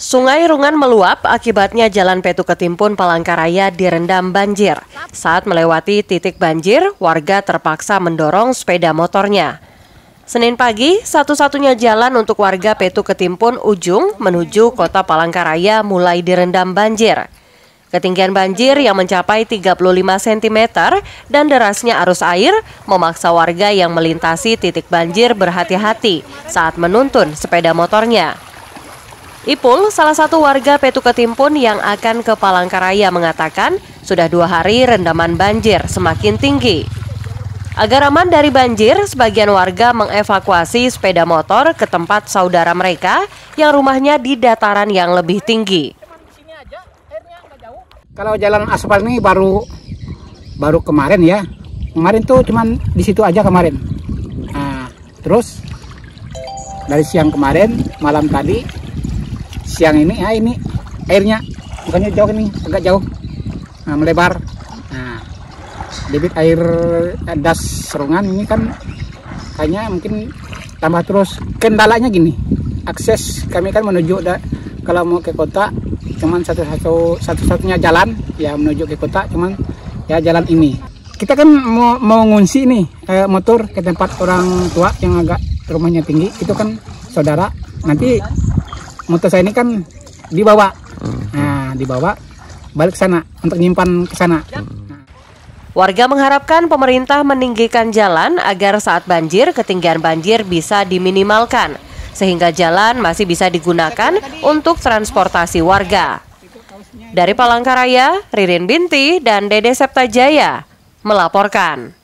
Sungai Rungan meluap akibatnya Jalan Petu Ketimpun Palangkaraya direndam banjir. Saat melewati titik banjir, warga terpaksa mendorong sepeda motornya. Senin pagi, satu-satunya jalan untuk warga Petu Ketimpun Ujung menuju kota Palangkaraya mulai direndam banjir. Ketinggian banjir yang mencapai 35 cm dan derasnya arus air memaksa warga yang melintasi titik banjir berhati-hati saat menuntun sepeda motornya. Ipul, salah satu warga Petu Ketimpun yang akan ke Palangkaraya mengatakan sudah dua hari rendaman banjir semakin tinggi. Agar aman dari banjir, sebagian warga mengevakuasi sepeda motor ke tempat saudara mereka yang rumahnya di dataran yang lebih tinggi. Kalau jalan aspal ini baru baru kemarin ya. Kemarin tuh cuman di situ aja kemarin. Nah, terus dari siang kemarin, malam tadi siang ini ya ini airnya bukannya jauh ini agak jauh nah, melebar nah debit air das serungan ini kan kayaknya mungkin tambah terus kendalanya gini akses kami kan menuju kalau mau ke kota cuman satu-satu satu-satunya jalan ya menuju ke kota cuman ya jalan ini. Kita kan mau mau ngunci nih eh, motor ke tempat orang tua yang agak rumahnya tinggi itu kan saudara. Nanti motor saya ini kan dibawa. Nah dibawa balik ke sana untuk nyimpan ke sana. Warga mengharapkan pemerintah meninggikan jalan agar saat banjir ketinggian banjir bisa diminimalkan sehingga jalan masih bisa digunakan untuk transportasi warga. Dari Palangkaraya, Ririn Binti dan Dede Septajaya melaporkan.